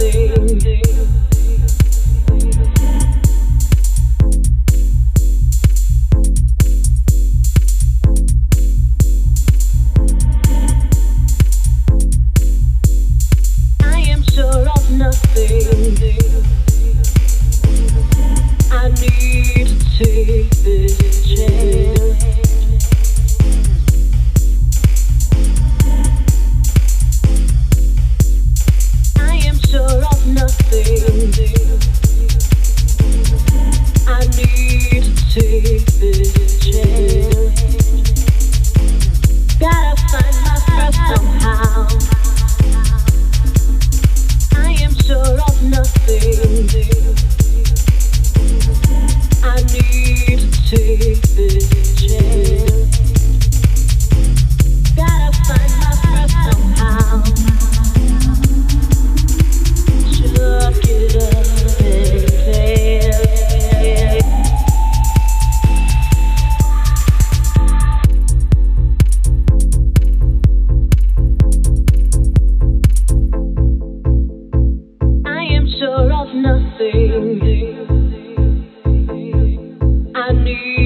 I am Sure of nothing. nothing. I need.